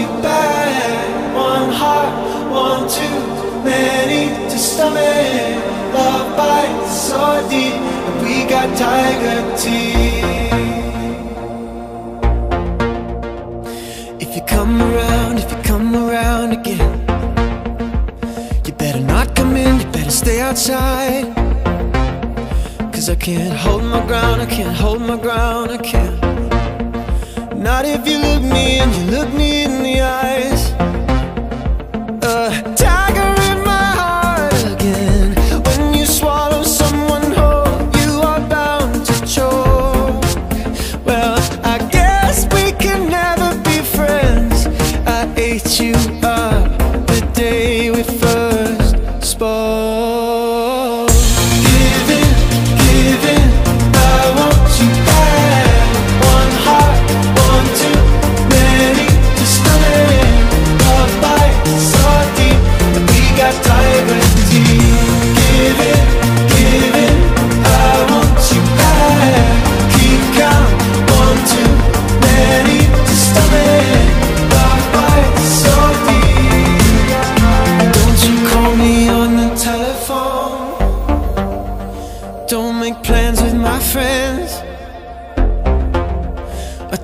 you back. One heart, one too many to stomach. Love bites so deep, and we got tiger teeth. If you come around, if you come around again, you better not come in, you better stay outside. Cause I can't hold my ground, I can't hold my ground, I can't. Not if you look me and you look me in the eyes.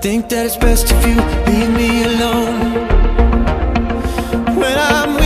think that it's best if you leave me alone. When I'm with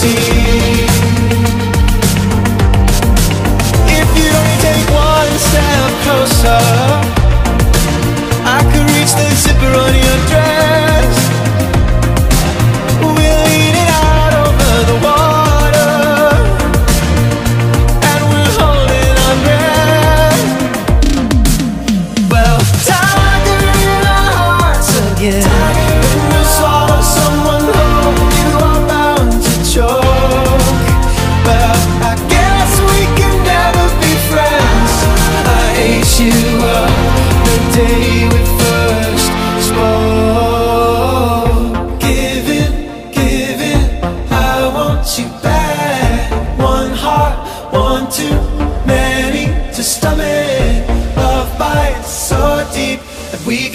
see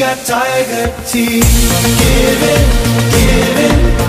got tiger teeth. Give it, give it.